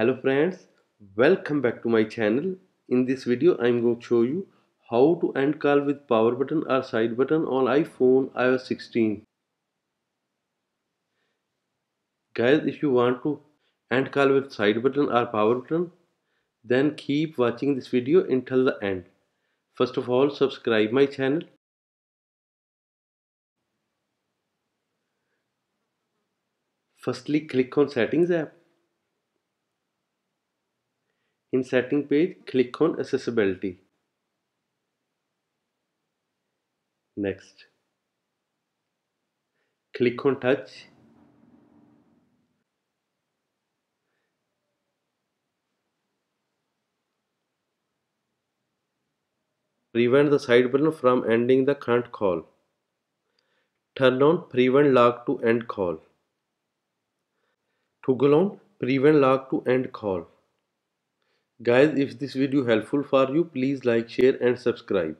hello friends welcome back to my channel. In this video i'm going to show you how to end call with power button or side button on iphone ios 16 guys if you want to end call with side button or power button then keep watching this video until the end. First of all subscribe my channel. Firstly click on settings app In setting page, click on accessibility. Next. Click on touch. Prevent the side button from ending the current call. Turn on prevent lock to end call. Toggle on prevent lock to end call. Guys, if this video helpful for you, please like, share and subscribe.